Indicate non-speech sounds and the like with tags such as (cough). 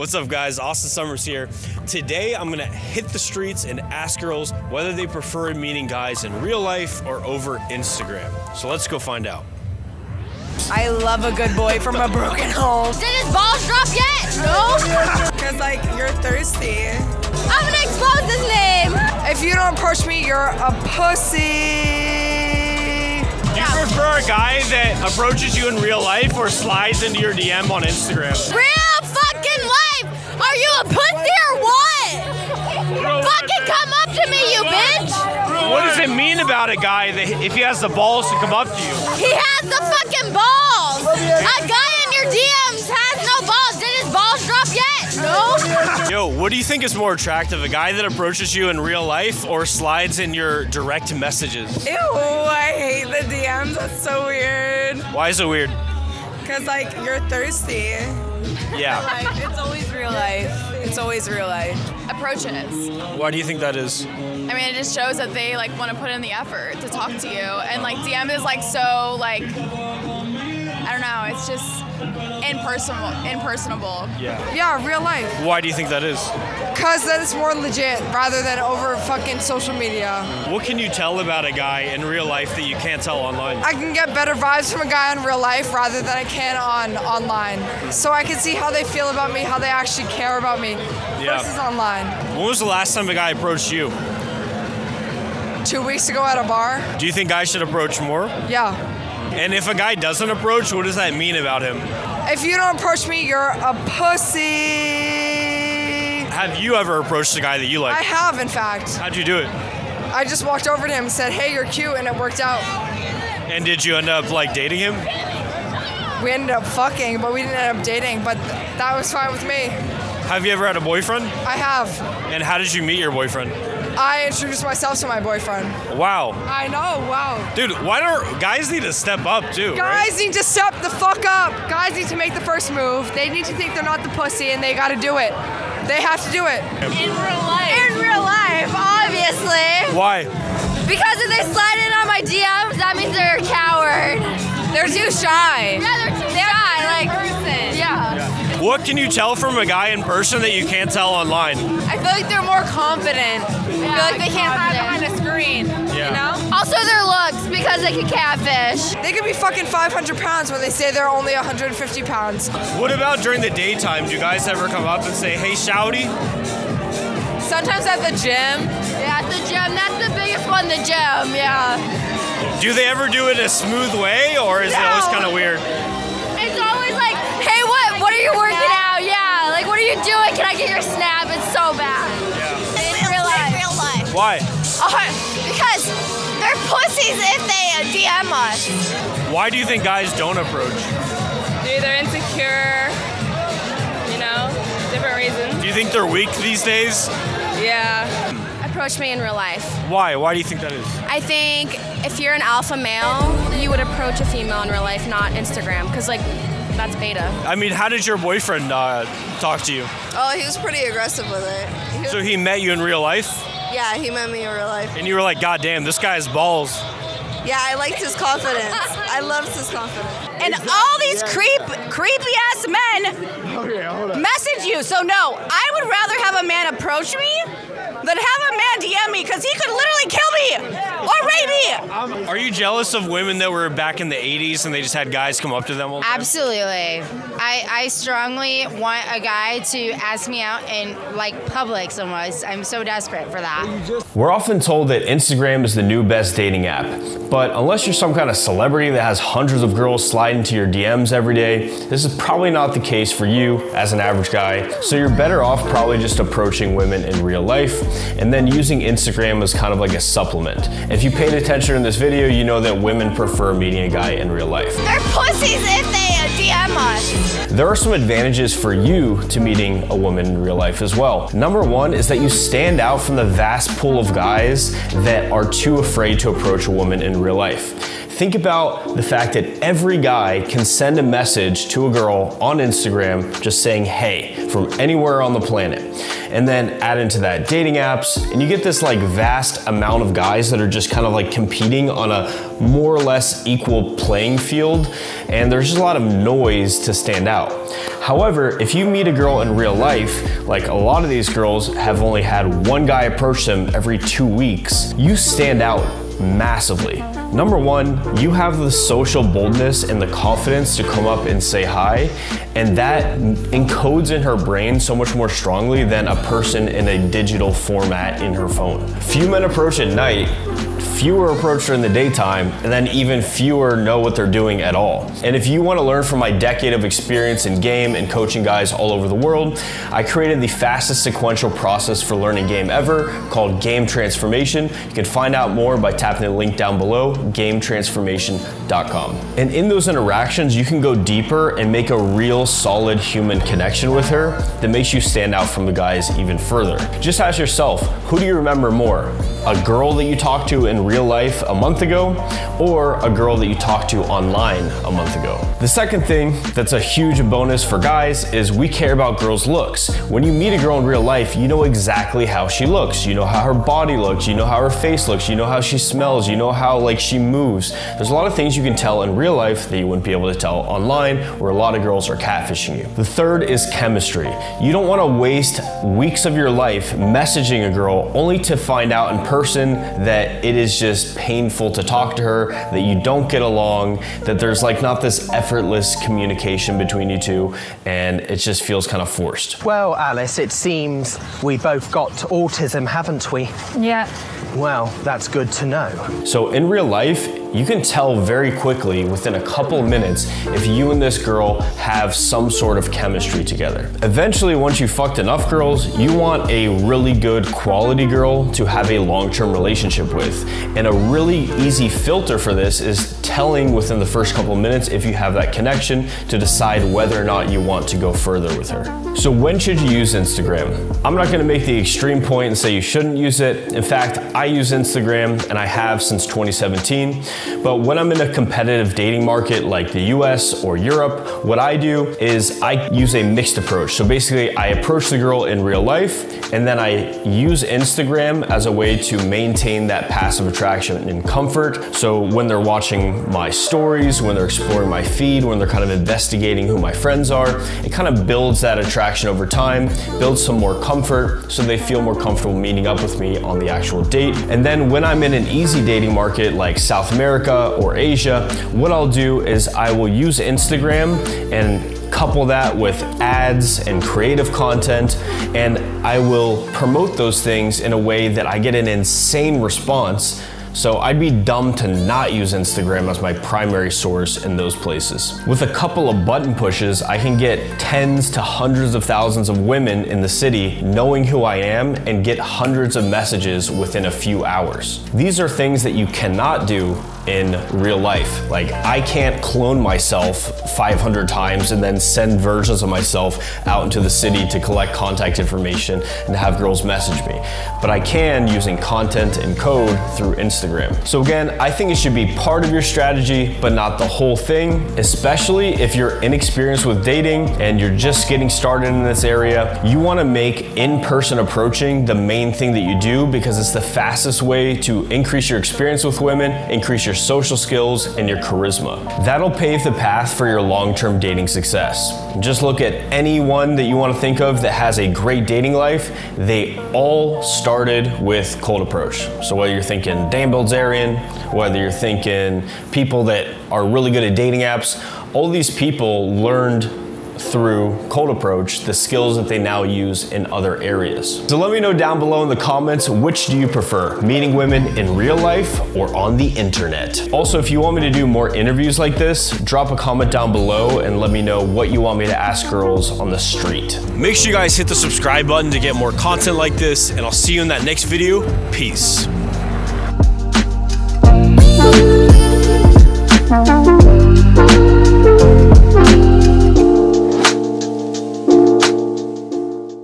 What's up, guys? Austen Summers here. Today, I'm gonna hit the streets and ask girls whether they prefer meeting guys in real life or over Instagram. So let's go find out. I love a good boy from a broken home. Did his balls drop yet? No? (laughs) Cause like you're thirsty. I'm gonna expose his name. If you don't approach me, you're a pussy. Do you prefer a guy that approaches you in real life or slides into your DM on Instagram? Real pussy or what? fucking come up to me, you bitch. What does it mean about a guy that if he has the balls to come up to you? He has the fucking balls. A guy in your DMs has no balls. Did his balls drop yet? No? Yo, what do you think is more attractive? A guy that approaches you in real life or slides in your direct messages? Ew, I hate the DMs. That's so weird. Why is it weird? Cause like you're thirsty. Yeah. Like it's always real life. It's always real life. approaches. Why do you think that is? I mean, it just shows that they like want to put in the effort to talk to you, and like DM is like so like I don't know, it's just impersonal, impersonable. Yeah. Yeah, real life. Why do you think that is? Cause that is more legit rather than over fucking social media. What can you tell about a guy in real life that you can't tell online? I can get better vibes from a guy in real life rather than I can on online. So I can see how they feel about me, how they actually care about me Yeah. versus online. When was the last time a guy approached you? Two weeks ago at a bar. Do you think guys should approach more? Yeah. And if a guy doesn't approach, what does that mean about him? If you don't approach me, you're a pussy. Have you ever approached a guy that you like? I have, in fact. How'd you do it? I just walked over to him and said, hey, you're cute, and it worked out. And did you end up like dating him? We ended up fucking, but we didn't end up dating, but th- that was fine with me. Have you ever had a boyfriend? I have. And how did you meet your boyfriend? I introduced myself to my boyfriend. Wow. I know, wow. Dude, why don't guys need to step up too? right? Guys need to step the fuck up. Guys need to make the first move. They need to think they're not the pussy and they gotta do it. They have to do it. In real life. In real life, obviously. Why? Because if they slide in on my DMs, that means they're a coward. They're too shy. What can you tell from a guy in person that you can't tell online? I feel like they're more confident. I feel like they can't hide behind a screen. Yeah. You know? Also, their looks because they can catfish. They could be fucking 500 pounds when they say they're only 150 pounds. What about during the daytime? Do you guys ever come up and say, "Hey, shouty"? Sometimes at the gym. Yeah, at the gym. That's the biggest one, the gym. Yeah. Do they ever do it a smooth way, or is it always kind of weird? Real life. Why? because they're pussies if they uh, DM us. Why do you think guys don't approach? Maybe they're insecure, you know, different reasons. Do you think they're weak these days? Yeah. approach me in real life. Why? Why do you think that is? I think if you're an alpha male, you would approach a female in real life, not Instagram, because like that's beta. I mean, how did your boyfriend uh, talk to you? Oh, he was pretty aggressive with it. He was- So he met you in real life, yeah, he met me in real life. and you were like, "God damn, this guy's balls." Yeah, I liked his confidence. I loved his confidence. And all these creep, creepy ass men oh, message you. So no, I would rather have a man approach me than have a man DM me because he could literally kill me or rape me. Are you jealous of women that were back in the 80s and they just had guys come up to them all the time? Absolutely. I, I strongly want a guy to ask me out in like public somewhere. I'm so desperate for that. We're often told that Instagram is the new best dating app, but unless you're some kind of celebrity that has hundreds of girls slide into your DMs every day, this is probably not the case for you as an average guy. So you're better off probably just approaching women in real life and then using Instagram as kind of like a supplement. If you paid attention in this video, you know that women prefer meeting a guy in real life. They're pussies if they DM us. There are some advantages for you to meeting a woman in real life as well. Number one is that you stand out from the vast pool of guys that are too afraid to approach a woman in real life. Think about the fact that every guy can send a message to a girl on Instagram just saying hey from anywhere on the planet. And then add into that dating apps, and you get this like vast amount of guys that are just kind of like competing on a more or less equal playing field, and there's just a lot of noise to stand out. However, if you meet a girl in real life, like a lot of these girls have only had one guy approach them every two weeks, you stand out massively. Number one, you have the social boldness and the confidence to come up and say hi, and that encodes in her brain so much more strongly than a person in a digital format in her phone. Few men approach at night fewer approach her in the daytime, and then even fewer know what they're doing at all. And if you want to learn from my decade of experience in game and coaching guys all over the world, I created the fastest sequential process for learning game ever called Game Transformation. You can find out more by tapping the link down below, gametransformation.com. And in those interactions, you can go deeper and make a real solid human connection with her that makes you stand out from the guys even further. Just ask yourself, who do you remember more? A girl that you talked to in real life a month ago or a girl that you talked to online a month ago. The second thing that's a huge bonus for guys is we care about girls' looks. When you meet a girl in real life, you know exactly how she looks. You know how her body looks, you know how her face looks, you know how she smells, you know how like she moves. There's a lot of things you can tell in real life that you wouldn't be able to tell online where a lot of girls are catfishing you. The third is chemistry. You don't want to waste weeks of your life messaging a girl only to find out in person that it is just painful to talk to her, that you don't get along, that there's like not this effortless communication between you two, and it just feels kind of forced. Well, Alice, it seems we both got autism, haven't we? Yeah. Well, that's good to know. So in real life, you can tell very quickly within a couple minutes if you and this girl have some sort of chemistry together. Eventually, once you've fucked enough girls, you want a really good quality girl to have a long-term relationship with. And a really easy filter for this is telling within the first couple minutes if you have that connection to decide whether or not you want to go further with her. So when should you use Instagram? I'm not gonna make the extreme point and say you shouldn't use it. In fact, I use Instagram and I have since 2017. But when I'm in a competitive dating market like the US or Europe, what I do is I use a mixed approach. So basically, I approach the girl in real life and then I use Instagram as a way to maintain that passive attraction and comfort. So when they're watching my stories, when they're exploring my feed, when they're kind of investigating who my friends are, it kind of builds that attraction over time, builds some more comfort so they feel more comfortable meeting up with me on the actual date. And then when I'm in an easy dating market like South America or Asia, what I'll do is I will use Instagram and couple that with ads and creative content, and I will promote those things in a way that I get an insane response so I'd be dumb to not use Instagram as my primary source in those places. With a couple of button pushes, I can get tens to hundreds of thousands of women in the city knowing who I am and get hundreds of messages within a few hours. These are things that you cannot do in real life. Like I can't clone myself 500 times and then send versions of myself out into the city to collect contact information and have girls message me. But I can using content and code through Instagram. So again, I think it should be part of your strategy, but not the whole thing, especially if you're inexperienced with dating and you're just getting started in this area. You wanna make in-person approaching the main thing that you do because it's the fastest way to increase your experience with women, increase your social skills, and your charisma. That'll pave the path for your long-term dating success. Just look at anyone that you want to think of that has a great dating life. They all started with cold approach. So whether you're thinking Dan Bilzerian, whether you're thinking people that are really good at dating apps, all these people learned through cold approach the skills that they now use in other areas. So let me know down below in the comments, which do you prefer, meeting women in real life or on the internet? Also, if you want me to do more interviews like this, drop a comment down below and let me know what you want me to ask girls on the street. Make sure you guys hit the subscribe button to get more content like this, and I'll see you in that next video. Peace.